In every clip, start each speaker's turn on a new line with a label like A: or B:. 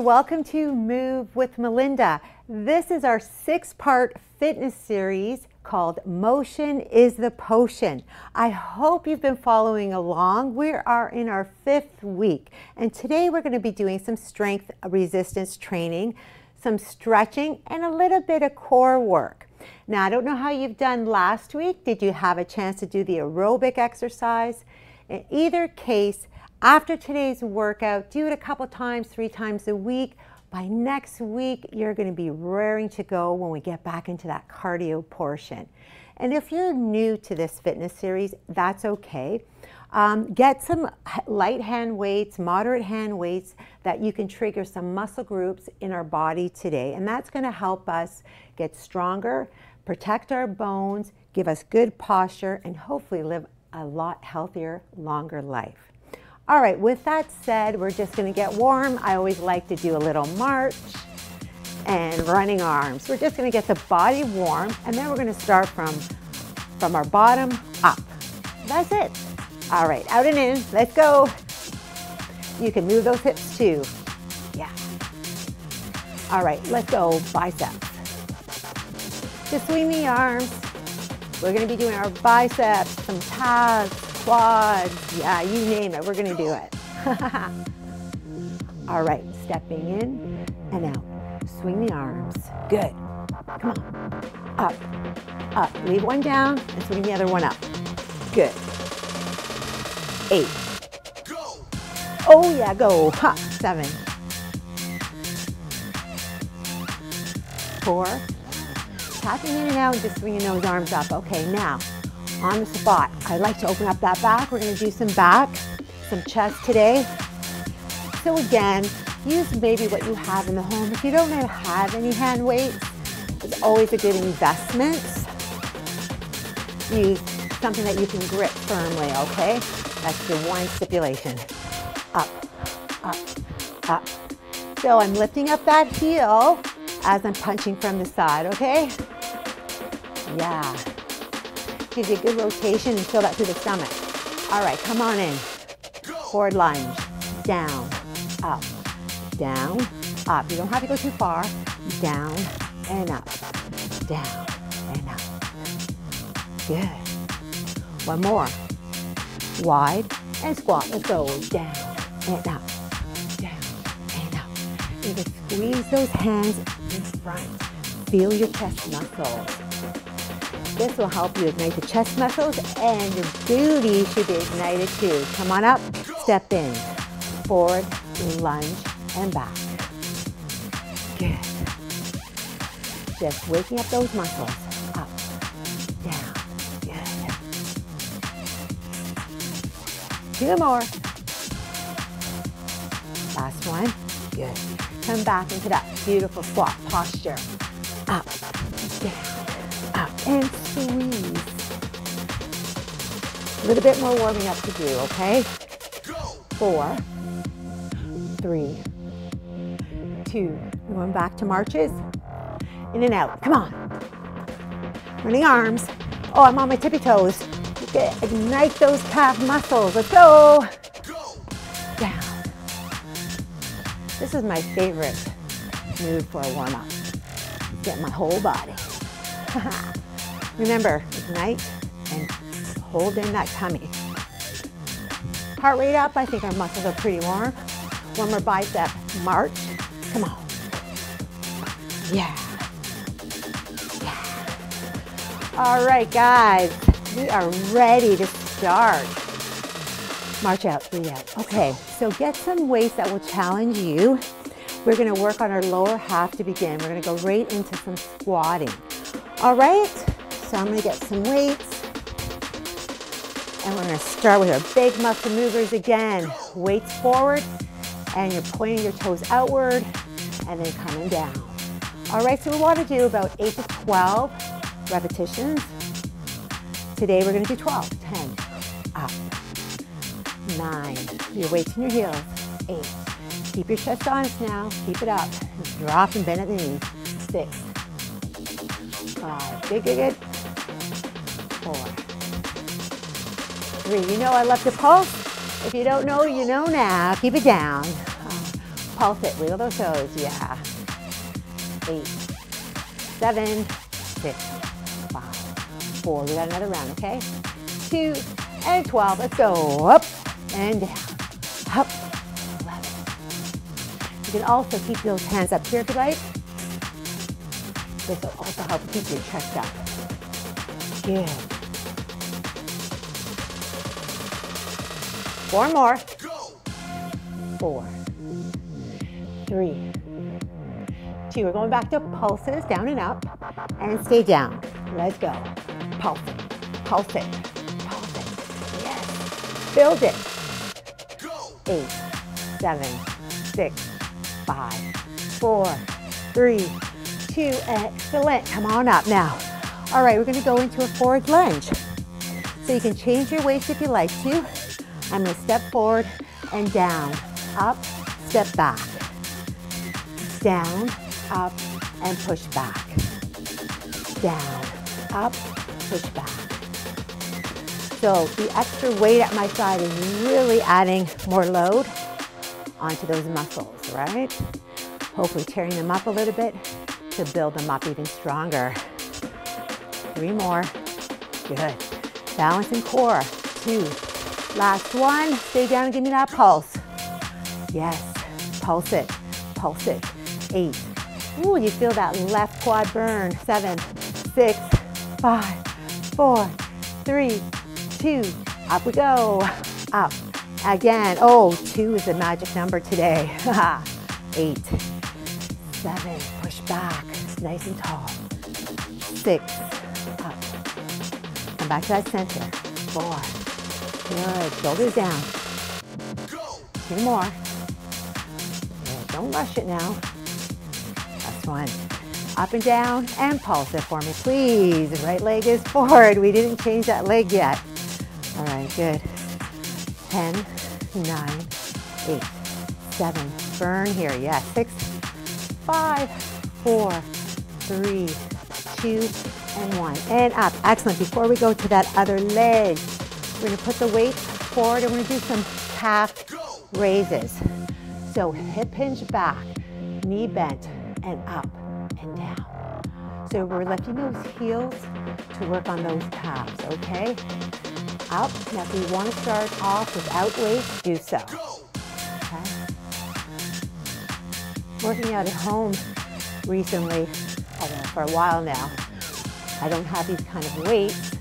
A: welcome to Move with Melinda. This is our six part fitness series called Motion is the Potion. I hope you've been following along. We are in our fifth week, and today we're going to be doing some strength resistance training, some stretching, and a little bit of core work. Now, I don't know how you've done last week. Did you have a chance to do the aerobic exercise? In either case, after today's workout, do it a couple times, three times a week. By next week, you're going to be raring to go when we get back into that cardio portion. And if you're new to this fitness series, that's okay. Um, get some light hand weights, moderate hand weights that you can trigger some muscle groups in our body today. And that's going to help us get stronger, protect our bones, give us good posture, and hopefully live a lot healthier, longer life. All right, with that said, we're just gonna get warm. I always like to do a little march and running arms. We're just gonna get the body warm and then we're gonna start from, from our bottom up. That's it. All right, out and in, let's go. You can move those hips too. Yeah. All right, let's go biceps. Just swing the arms. We're gonna be doing our biceps, some calves, quads, yeah, you name it, we're gonna do it. All right, stepping in and out. Swing the arms, good. Come on, up, up. Leave one down and swing the other one up. Good. Eight. Go. Oh yeah, go. Ha, seven. Four. Tapping in and out just swinging those arms up. Okay, now on the spot. I like to open up that back. We're gonna do some back, some chest today. So again, use maybe what you have in the home. If you don't have any hand weights, it's always a good investment. Use something that you can grip firmly, okay? That's your one stipulation. Up, up, up. So I'm lifting up that heel as I'm punching from the side, okay? Yeah. Gives you a good rotation and feel that through the stomach. All right, come on in. Forward lunge. Down, up, down, up. You don't have to go too far. Down and up. Down and up. Good. One more. Wide and squat. Let's go. Down and up. Down and up. You squeeze those hands in front. Feel your chest muscles. This will help you ignite the chest muscles and your booty should be ignited too. Come on up, step in, forward, lunge, and back. Good. Just waking up those muscles. Up, down, good. Two more. Last one, good. Come back into that beautiful squat posture. Up, down, up, and squeeze. A little bit more warming up to do, okay? Four, three, two, going back to marches. In and out, come on. Running arms. Oh, I'm on my tippy toes. Okay, ignite those calf muscles. Let's go. Down. This is my favorite move for a warm up. Get my whole body. Remember, ignite and hold in that tummy. Heart rate up, I think our muscles are pretty warm. One more bicep, march, come on. Yeah. Yeah. All right, guys, we are ready to start. March out, three out. Okay, so get some weights that will challenge you. We're gonna work on our lower half to begin. We're gonna go right into some squatting. All right, so I'm gonna get some weights. And we're gonna start with our big muscle movers again. Weights forward, and you're pointing your toes outward, and then coming down. All right, so we wanna do about eight to 12 repetitions. Today we're gonna do 12, 10, up, nine, your weights in your heels, eight. Keep your chest honest now, keep it up. Drop and bend at the knees, six, five, good, good, good, three. You know I love to pulse. If you don't know, you know now. Keep it down. Uh, pulse it. Wiggle those toes. Yeah. Eight, seven, six, five, four. We got another round, okay? Two and 12. Let's go. Up and down. Up. 11. You can also keep those hands up here if you like. This will also help keep your chest up. Good. Four more. Four, three, two. We're going back to pulses, down and up, and stay down. Let's go. Pulse it, pulse it, pulse it. Yes. Build it. Eight, seven, six, five, four, three, two. Excellent. Come on up now. All right, we're going to go into a forward lunge. So you can change your waist if you like to. I'm to step forward and down, up, step back, down, up, and push back, down, up, push back. So the extra weight at my side is really adding more load onto those muscles, right? Hopefully tearing them up a little bit to build them up even stronger. Three more. Good. Balance and core. Two. Last one. Stay down and give me that pulse. Yes. Pulse it. Pulse it. Eight. Ooh, you feel that left quad burn. Seven, six, five, four, three, two. Up we go. Up. Again. Oh, two is the magic number today. Eight, seven, push back. Nice and tall. Six, up. Come back to that center. Four. Good. Shoulders down. Two more. Good. Don't rush it now. Last one. Up and down and pulse it for me, please. Right leg is forward. We didn't change that leg yet. All right, good. 10, 9, 8, 7. Burn here. Yes. 6, 5, 4, 3, 2, and 1. And up. Excellent. Before we go to that other leg, we're to put the weight forward and we're to do some calf raises. So hip hinge back, knee bent, and up and down. So we're lifting those heels to work on those calves, okay? Up. Now if you want to start off without weight, do so. Okay? Working out at home recently, although for a while now, I don't have these kind of weights,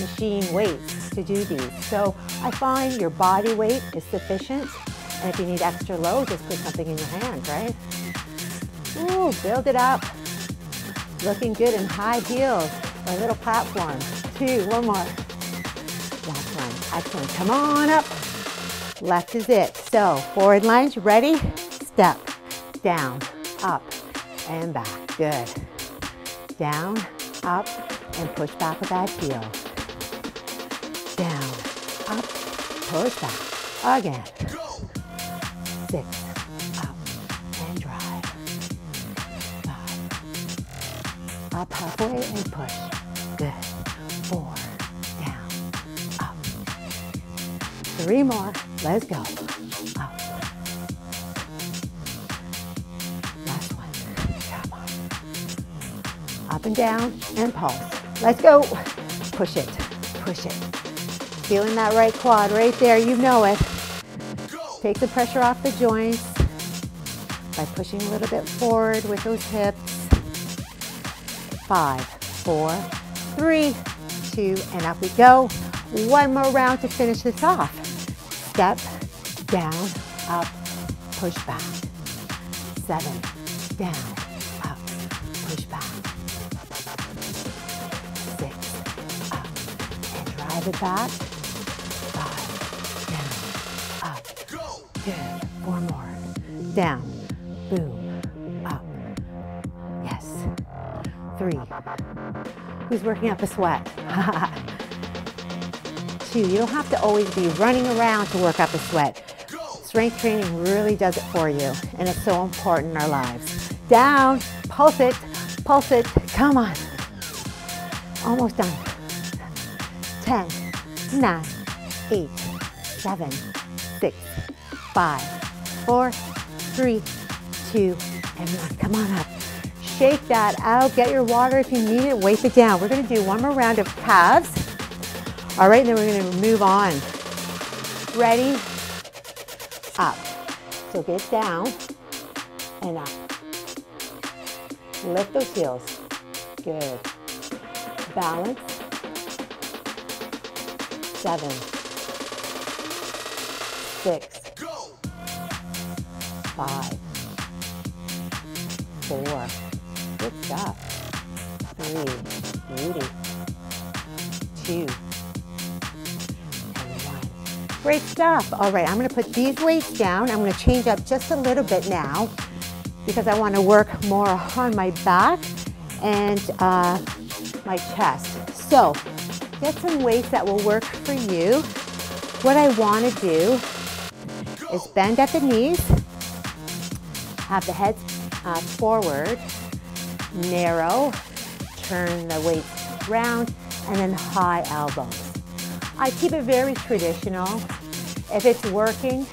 A: machine weights to do these. So I find your body weight is sufficient. And if you need extra load, just put something in your hand, right? Ooh, build it up. Looking good in high heels or little platform. Two, one more. Last one. Excellent. Come on up. Left is it. So forward lunge, ready? Step, down, up, and back. Good. Down, up, and push back with that heel. Push back. Again. Six, up, and drive. Five. Up halfway and push. Good. Four, down, up. Three more. Let's go. Up. Last one. Come on. Up and down and pulse. Let's go. Push it. Push it. Feeling that right quad right there. You know it. Take the pressure off the joints by pushing a little bit forward with those hips. Five, four, three, two, and up we go. One more round to finish this off. Step, down, up, push back. Seven, down, up, push back. Six, up, and drive it back. Down, boom, up. Yes. Three. Who's working up a sweat? Two. You don't have to always be running around to work up a sweat. Strength training really does it for you, and it's so important in our lives. Down, pulse it, pulse it. Come on. Almost done. 10, 9, 8, 7, 6, 5, 4, three, two, and one. Come on up. Shake that out. Get your water if you need it. Wipe it down. We're going to do one more round of calves. All right, and then we're going to move on. Ready? Up. So get down and up. Lift those heels. Good. Balance. Seven. Six. Five. Four. Good stuff. Three. Beauty. Two. Great stuff. All right, I'm gonna put these weights down. I'm gonna change up just a little bit now because I wanna work more on my back and uh, my chest. So get some weights that will work for you. What I wanna do is bend at the knees, have the head uh, forward, narrow, turn the weight round, and then high elbows. I keep it very traditional. If it's working,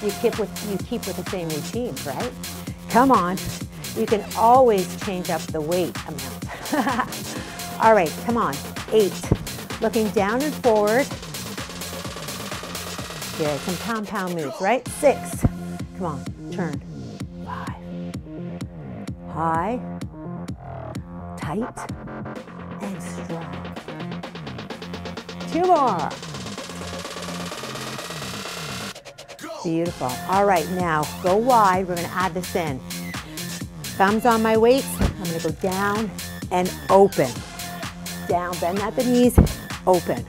A: you keep with, you keep with the same routine, right? Come on. You can always change up the weight amount. All right, come on. Eight. Looking down and forward. Good. Some compound moves, right? Six. Come on. Turn. High. Tight. And strong. Two more. Beautiful. All right, now go wide. We're going to add this in. Thumbs on my weights. I'm going to go down and open. Down, bend at the knees, open.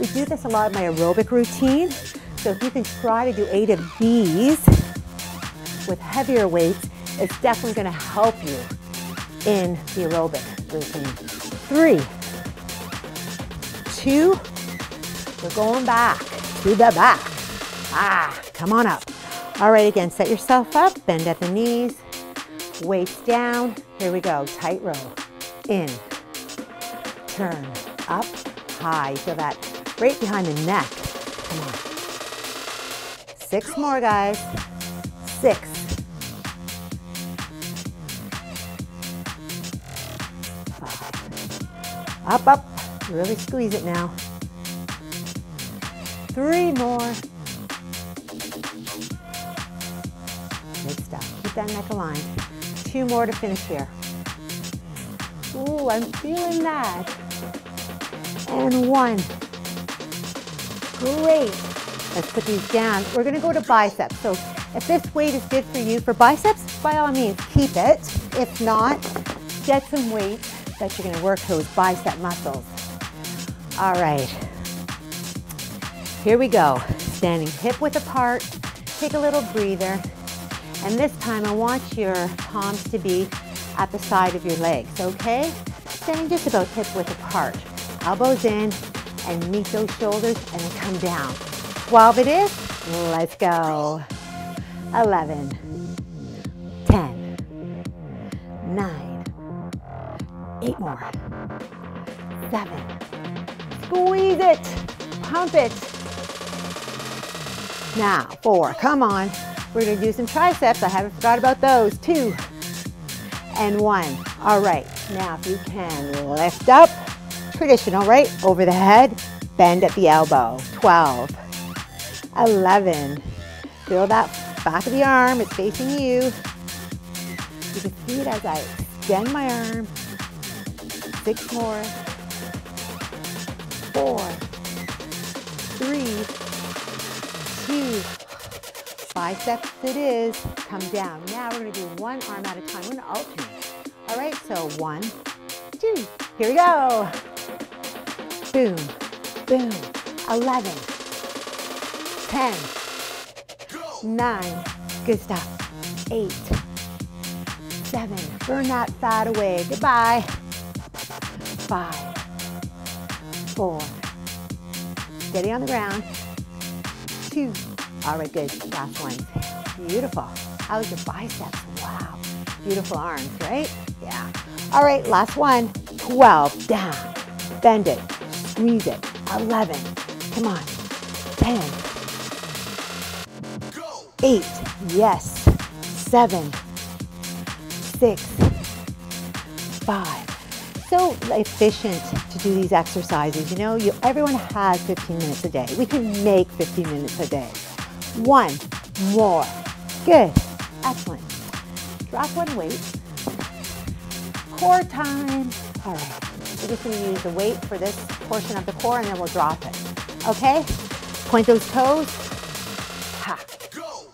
A: We do this a lot in my aerobic routine. So if you can try to do eight of these with heavier weights, it's definitely going to help you in the aerobic routine. Three, two, we're going back to the back. Ah, come on up. All right, again, set yourself up, bend at the knees, waist down. Here we go, tight row. In, turn, up, high. Feel that right behind the neck. Come on. Six more, guys. Six. Up, up. Really squeeze it now. Three more. Good stuff. Keep that neck aligned. Two more to finish here. Ooh, I'm feeling that. And one. Great. Let's put these down. We're gonna go to biceps. So if this weight is good for you for biceps, by all means, keep it. If not, get some weight that you're gonna work those bicep muscles. All right. Here we go. Standing hip width apart. Take a little breather. And this time I want your palms to be at the side of your legs, okay? Standing just about hip width apart. Elbows in and meet those shoulders and come down. 12 it is. Let's go. 11, 10, 9, 8 more, 7, squeeze it, pump it. Now, 4, come on. We're gonna do some triceps. I haven't forgot about those. Two and one. All right, now if you can lift up, traditional, right? Over the head, bend at the elbow. 12, 11. Feel that back of the arm, it's facing you. You can see it as I extend my arm. Six more. Four, three, two, biceps it is, come down. Now we're gonna do one arm at a time. We're gonna alternate. All right, so one, two, here we go. Boom, boom, 11, 10, 9, good stuff, 8, 7, burn that fat away, goodbye, 5, 4, steady on the ground, 2, all right, good. Last one. Beautiful. How's your biceps? Wow. Beautiful arms, right? Yeah. All right, last one. 12. Down. Bend it. Squeeze it. 11. Come on. 10. 8. Yes. seven, six, five. So efficient to do these exercises. You know, you, everyone has 15 minutes a day. We can make 15 minutes a day. One more. Good. Excellent. Drop one weight. Core time. All right. We're just going to use the weight for this portion of the core and then we'll drop it. Okay? Point those toes. Ha. Go.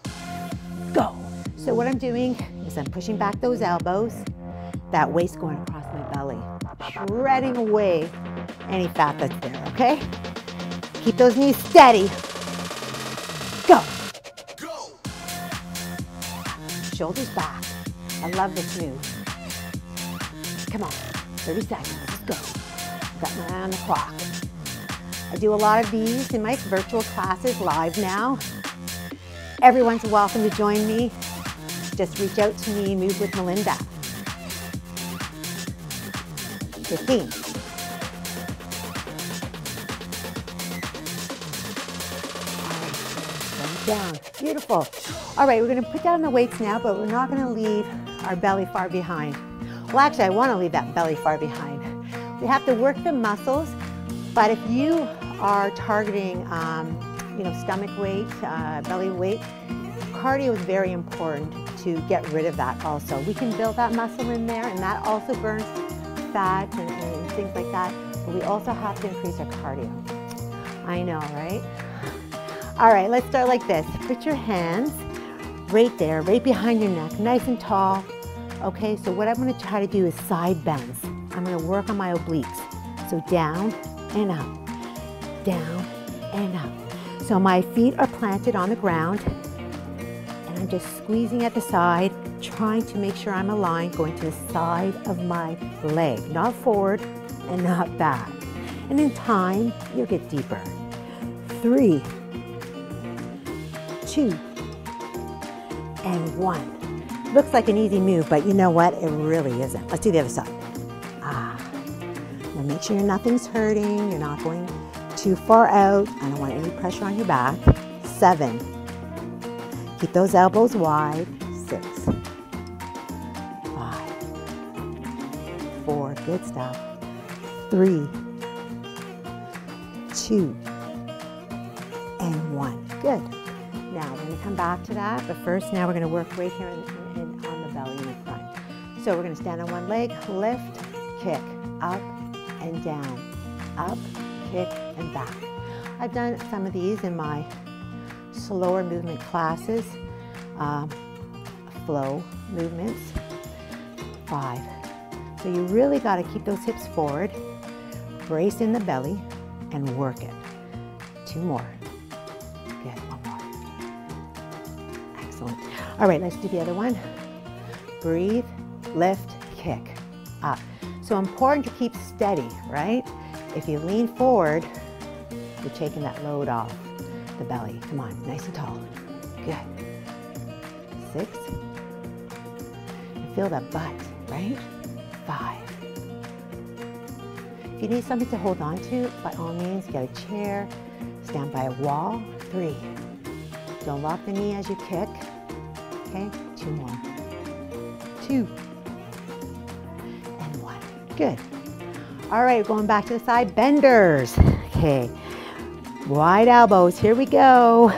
A: Go. So what I'm doing is I'm pushing back those elbows. That waist going across. Shredding away any fat that's there, okay? Keep those knees steady. Go. Go. Shoulders back. I love this move. Come on, 30 seconds, let's go. Got my eye on the clock. I do a lot of these in my virtual classes live now. Everyone's welcome to join me. Just reach out to me, Move with Melinda. 15. down. Beautiful. All right, we're going to put down the weights now, but we're not going to leave our belly far behind. Well, actually, I want to leave that belly far behind. We have to work the muscles, but if you are targeting, um, you know, stomach weight, uh, belly weight, cardio is very important to get rid of that also. We can build that muscle in there, and that also burns fat and, and things like that, but we also have to increase our cardio. I know, right? All right, let's start like this. Put your hands right there, right behind your neck, nice and tall. Okay, so what I'm gonna try to do is side bends. I'm gonna work on my obliques. So down and up, down and up. So my feet are planted on the ground and I'm just squeezing at the side, trying to make sure I'm aligned, going to the side of my leg, not forward and not back. And in time, you'll get deeper. Three, two, and one. Looks like an easy move, but you know what? It really isn't. Let's do the other side. Ah. Now make sure nothing's hurting. You're not going too far out. I don't want any pressure on your back. Seven. Keep those elbows wide. Good. Three. Two. And one. Good. Now we're going to come back to that, but first now we're going to work right here in, in, on the belly in the front. So we're going to stand on one leg, lift, kick, up and down, up, kick, and back. I've done some of these in my slower movement classes, uh, flow movements. Five. So you really got to keep those hips forward, brace in the belly, and work it. Two more. Good. Excellent. All right, let's do the other one. Breathe, lift, kick, up. So important to keep steady, right? If you lean forward, you're taking that load off the belly. Come on, nice and tall. Good. Six. And feel that butt, right? Five. If you need something to hold on to, by all means, get a chair, stand by a wall. Three. Don't lock the knee as you kick. Okay, two more. Two. And one. Good. All right, going back to the side, benders. Okay, wide elbows, here we go.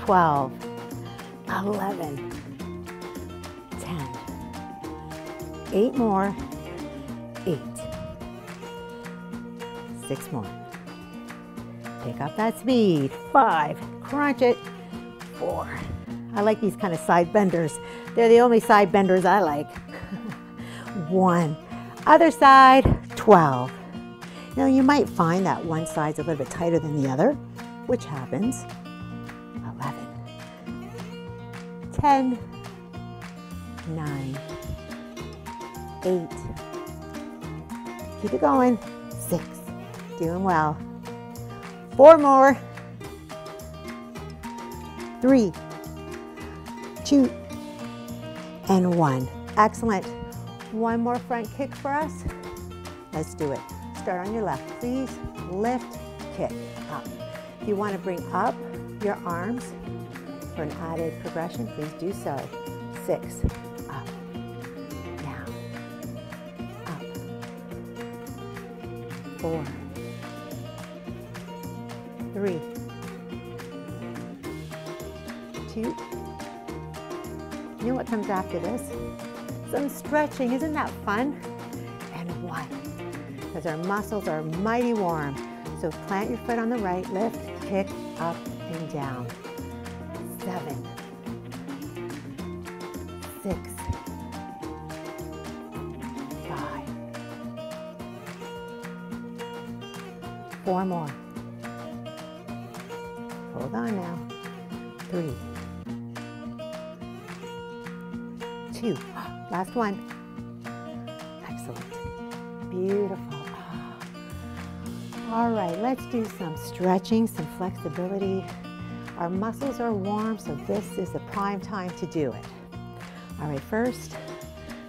A: 12, 11, 10, eight more, six more. Pick up that speed, five, crunch it, four, I like these kind of side benders. They're the only side benders I like. one. Other side, 12. Now you might find that one side's a little bit tighter than the other, which happens. 11, 10, 9, 8. Keep it going. 6. Doing well. Four more. Three two, and one. Excellent. One more front kick for us. Let's do it. Start on your left, please. Lift, kick, up. If you want to bring up your arms for an added progression, please do so. six, up, down, up, four, this? Some stretching, isn't that fun? And one, because our muscles are mighty warm. So plant your foot on the right, lift, kick, up and down. Seven, six, five, four more. Hold on now. Three, two, last one. Excellent. Beautiful. All right, let's do some stretching, some flexibility. Our muscles are warm, so this is the prime time to do it. All right, first,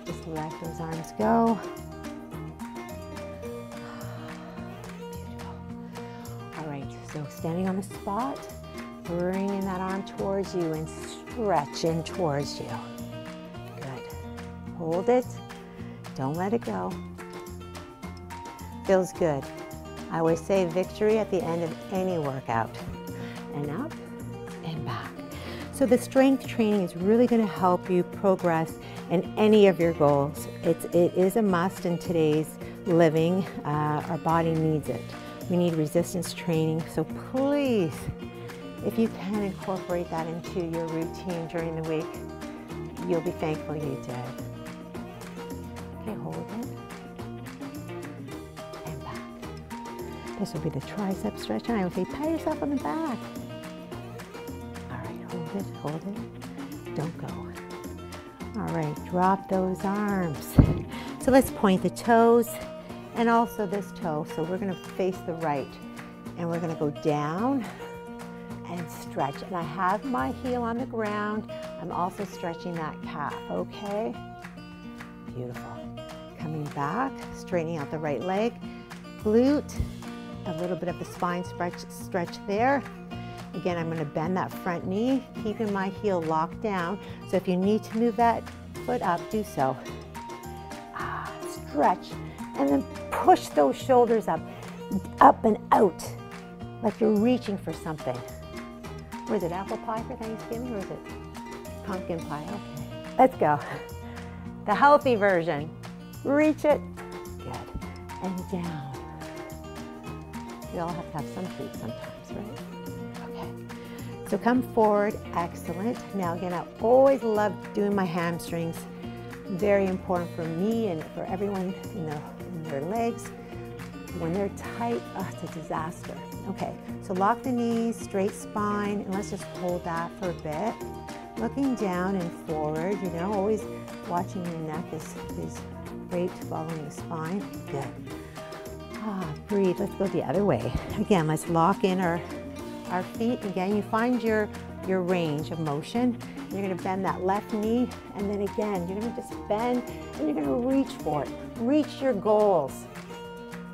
A: just let those arms go. Beautiful. All right, so standing on the spot, bringing that arm towards you and stretching towards you. Hold it. Don't let it go. Feels good. I always say victory at the end of any workout. And up and back. So the strength training is really going to help you progress in any of your goals. It's, it is a must in today's living. Uh, our body needs it. We need resistance training. So please, if you can incorporate that into your routine during the week, you'll be thankful you did. Hold it. And back. This will be the tricep stretch. And I would say, pat yourself on the back. All right, hold it, hold it. Don't go. All right, drop those arms. So let's point the toes and also this toe. So we're gonna face the right and we're gonna go down and stretch. And I have my heel on the ground. I'm also stretching that calf, okay? Beautiful. Coming back, straightening out the right leg, glute, a little bit of the spine stretch, stretch there. Again, I'm gonna bend that front knee, keeping my heel locked down. So if you need to move that foot up, do so. Ah, stretch, and then push those shoulders up, up and out, like you're reaching for something. Was it apple pie for Thanksgiving or is it pumpkin pie? Okay, let's go. The healthy version. Reach it. Good. And down. We all have to have some treats sometimes, right? Okay. So come forward. Excellent. Now again, I always love doing my hamstrings. Very important for me and for everyone in, the, in their legs. When they're tight, oh, it's a disaster. Okay, so lock the knees, straight spine, and let's just hold that for a bit. Looking down and forward, you know, always watching your neck is, is great, following the spine. Good. Ah, breathe, let's go the other way. Again, let's lock in our, our feet. Again, you find your, your range of motion. You're gonna bend that left knee, and then again, you're gonna just bend, and you're gonna reach for it. Reach your goals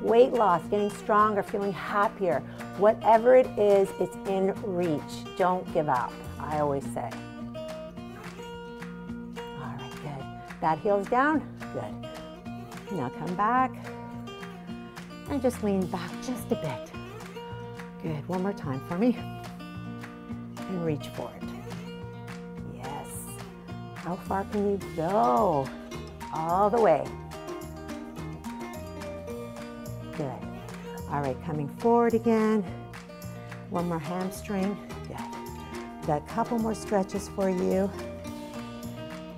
A: weight loss, getting stronger, feeling happier. Whatever it is, it's in reach. Don't give up, I always say. All right, good. That heels down, good. Now come back and just lean back just a bit. Good, one more time for me. And reach for it. Yes. How far can you go? All the way. Good. All right, coming forward again. One more hamstring. Good. Got a couple more stretches for you.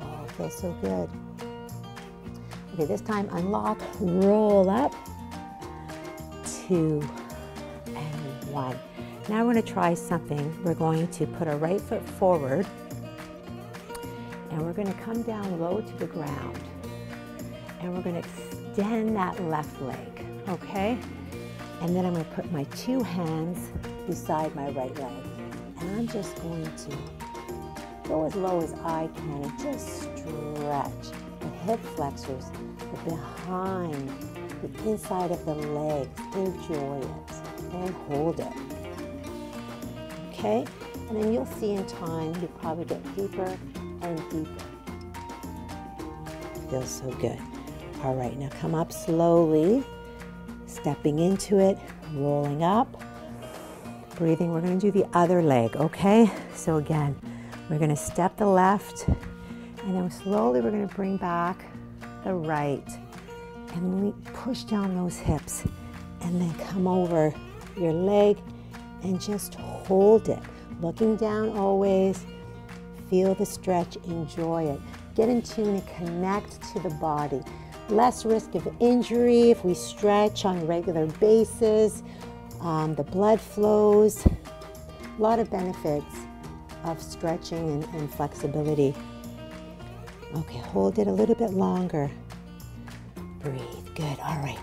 A: Oh, feels so good. Okay, this time unlock, roll up, two, and one. Now we're to try something. We're going to put our right foot forward, and we're going to come down low to the ground. And we're going to extend that left leg okay? And then I'm gonna put my two hands beside my right leg. And I'm just going to go as low as I can and just stretch hip flexors, behind, the inside of the legs. Enjoy it and hold it. Okay? And then you'll see in time, you probably get deeper and deeper. feels so good. All right, now come up slowly, stepping into it, rolling up, breathing. We're gonna do the other leg, okay? So again, we're gonna step the left, and then slowly we're gonna bring back the right, and we push down those hips, and then come over your leg and just hold it. Looking down always, feel the stretch, enjoy it. Get in tune and connect to the body. Less risk of injury if we stretch on a regular basis. Um, the blood flows. A lot of benefits of stretching and, and flexibility. Okay, hold it a little bit longer. Breathe. Good. All right.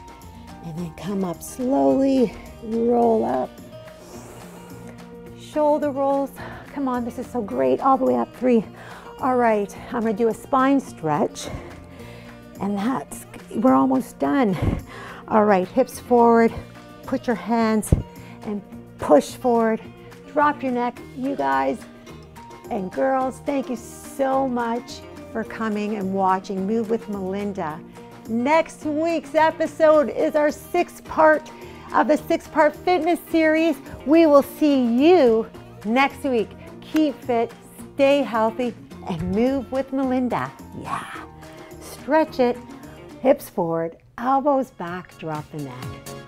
A: And then come up slowly, roll up. Shoulder rolls. Come on, this is so great. All the way up. Three. All right, I'm gonna do a spine stretch. And that's, we're almost done. All right, hips forward. Put your hands and push forward. Drop your neck. You guys and girls, thank you so much for coming and watching Move with Melinda. Next week's episode is our sixth part of the six part fitness series. We will see you next week. Keep fit, stay healthy, and move with Melinda. Yeah. Stretch it, hips forward, elbows back, drop the neck.